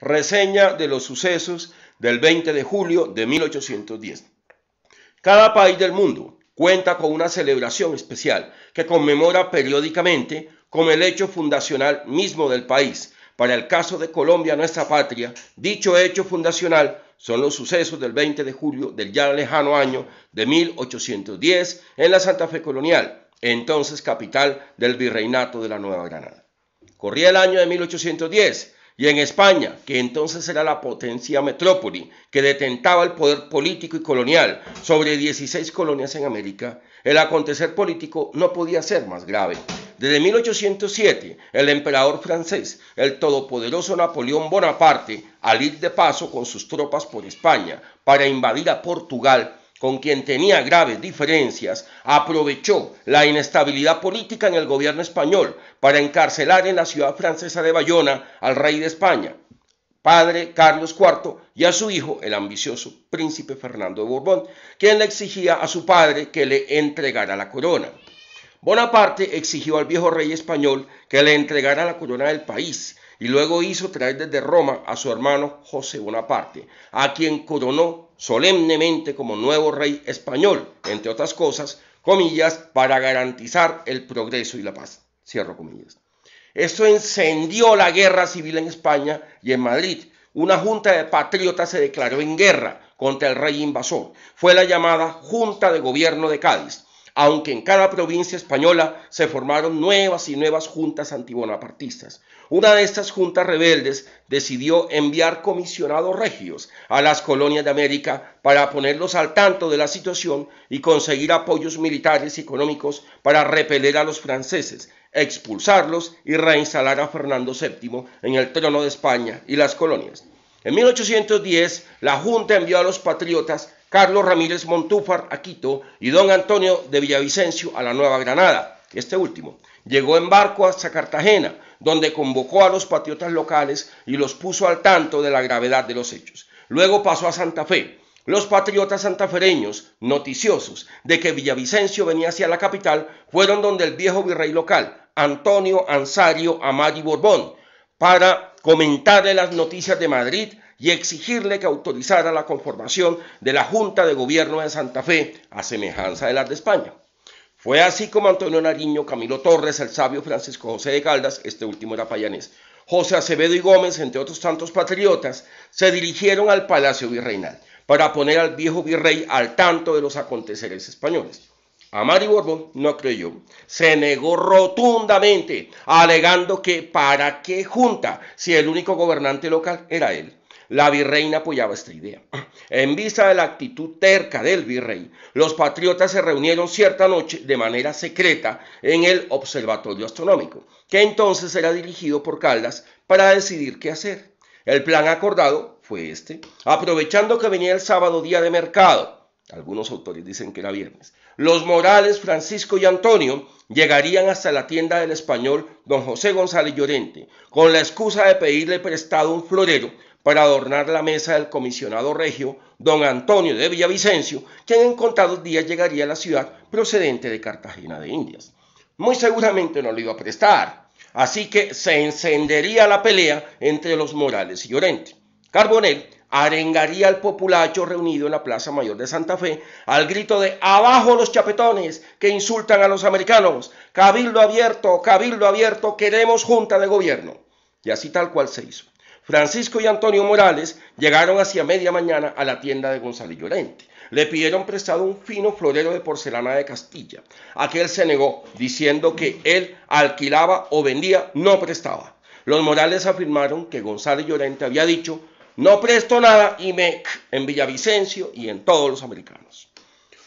reseña de los sucesos del 20 de julio de 1810. Cada país del mundo cuenta con una celebración especial que conmemora periódicamente como el hecho fundacional mismo del país. Para el caso de Colombia, nuestra patria, dicho hecho fundacional son los sucesos del 20 de julio del ya lejano año de 1810 en la Santa Fe colonial, entonces capital del virreinato de la Nueva Granada. Corría el año de 1810 y en España, que entonces era la potencia metrópoli que detentaba el poder político y colonial sobre 16 colonias en América, el acontecer político no podía ser más grave. Desde 1807, el emperador francés, el todopoderoso Napoleón Bonaparte, al ir de paso con sus tropas por España para invadir a Portugal, con quien tenía graves diferencias, aprovechó la inestabilidad política en el gobierno español para encarcelar en la ciudad francesa de Bayona al rey de España, padre Carlos IV, y a su hijo, el ambicioso príncipe Fernando de Borbón, quien le exigía a su padre que le entregara la corona. Bonaparte exigió al viejo rey español que le entregara la corona del país y luego hizo traer desde Roma a su hermano José Bonaparte, a quien coronó solemnemente como nuevo rey español, entre otras cosas, comillas, para garantizar el progreso y la paz. Cierro comillas. Esto encendió la guerra civil en España y en Madrid. Una junta de patriotas se declaró en guerra contra el rey invasor. Fue la llamada Junta de Gobierno de Cádiz aunque en cada provincia española se formaron nuevas y nuevas juntas antibonapartistas. Una de estas juntas rebeldes decidió enviar comisionados regios a las colonias de América para ponerlos al tanto de la situación y conseguir apoyos militares y económicos para repeler a los franceses, expulsarlos y reinstalar a Fernando VII en el trono de España y las colonias. En 1810, la Junta envió a los patriotas Carlos Ramírez Montúfar a Quito y don Antonio de Villavicencio a la Nueva Granada. Este último llegó en barco hasta Cartagena, donde convocó a los patriotas locales y los puso al tanto de la gravedad de los hechos. Luego pasó a Santa Fe. Los patriotas santafereños, noticiosos de que Villavicencio venía hacia la capital, fueron donde el viejo virrey local, Antonio Ansario Amari Borbón, para comentarle las noticias de Madrid y exigirle que autorizara la conformación de la Junta de Gobierno de Santa Fe, a semejanza de las de España. Fue así como Antonio Nariño, Camilo Torres, el sabio Francisco José de Caldas, este último era payanés, José Acevedo y Gómez, entre otros tantos patriotas, se dirigieron al Palacio Virreinal para poner al viejo virrey al tanto de los aconteceres españoles. Amari Borbón no creyó, se negó rotundamente, alegando que para qué junta si el único gobernante local era él. La virreina apoyaba esta idea. En vista de la actitud terca del virrey, los patriotas se reunieron cierta noche de manera secreta en el Observatorio Astronómico, que entonces era dirigido por Caldas para decidir qué hacer. El plan acordado fue este, aprovechando que venía el sábado día de mercado, algunos autores dicen que era viernes, los Morales, Francisco y Antonio llegarían hasta la tienda del español don José González Llorente, con la excusa de pedirle prestado un florero para adornar la mesa del comisionado regio, don Antonio de Villavicencio, quien en contados días llegaría a la ciudad procedente de Cartagena de Indias. Muy seguramente no lo iba a prestar, así que se encendería la pelea entre los Morales y Llorente. Carbonell arengaría al populacho reunido en la Plaza Mayor de Santa Fe al grito de abajo los chapetones que insultan a los americanos, cabildo abierto, cabildo abierto, queremos junta de gobierno. Y así tal cual se hizo. Francisco y Antonio Morales llegaron hacia media mañana a la tienda de González Llorente. Le pidieron prestado un fino florero de porcelana de Castilla. Aquel se negó, diciendo que él alquilaba o vendía, no prestaba. Los Morales afirmaron que González Llorente había dicho, no presto nada y me en Villavicencio y en todos los americanos.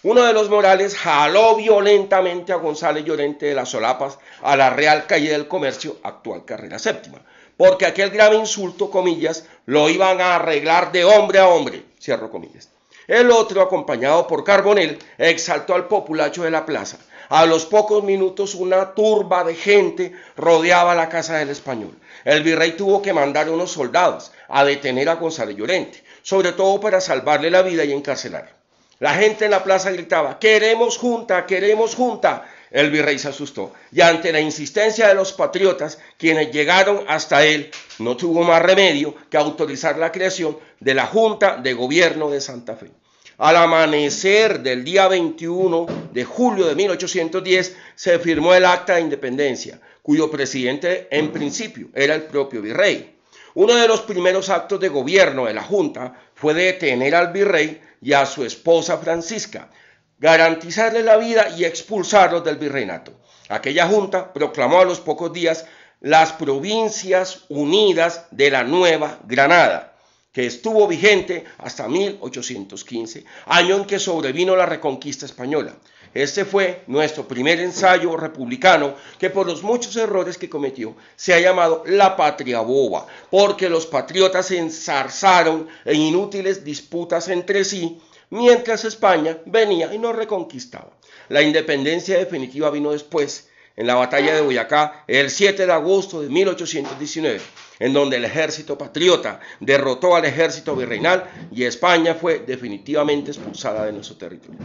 Uno de los Morales jaló violentamente a González Llorente de las solapas a la Real Calle del Comercio, actual carrera séptima porque aquel grave insulto, comillas, lo iban a arreglar de hombre a hombre, cierro comillas. El otro, acompañado por Carbonel, exaltó al populacho de la plaza. A los pocos minutos una turba de gente rodeaba la casa del español. El virrey tuvo que mandar unos soldados a detener a González Llorente, sobre todo para salvarle la vida y encarcelarlo. La gente en la plaza gritaba, queremos junta, queremos junta. El virrey se asustó y ante la insistencia de los patriotas, quienes llegaron hasta él, no tuvo más remedio que autorizar la creación de la Junta de Gobierno de Santa Fe. Al amanecer del día 21 de julio de 1810 se firmó el Acta de Independencia, cuyo presidente en principio era el propio virrey. Uno de los primeros actos de gobierno de la Junta fue detener al virrey y a su esposa Francisca, garantizarle la vida y expulsarlos del virreinato. Aquella Junta proclamó a los pocos días las Provincias Unidas de la Nueva Granada que estuvo vigente hasta 1815, año en que sobrevino la reconquista española. Este fue nuestro primer ensayo republicano que por los muchos errores que cometió se ha llamado la patria boba, porque los patriotas se ensarzaron en inútiles disputas entre sí, mientras España venía y nos reconquistaba. La independencia definitiva vino después, en la batalla de Boyacá el 7 de agosto de 1819, en donde el ejército patriota derrotó al ejército virreinal y España fue definitivamente expulsada de nuestro territorio.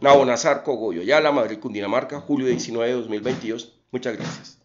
Nabonazar Cogoyo, la Madrid, Cundinamarca, julio 19 de 2022. Muchas gracias.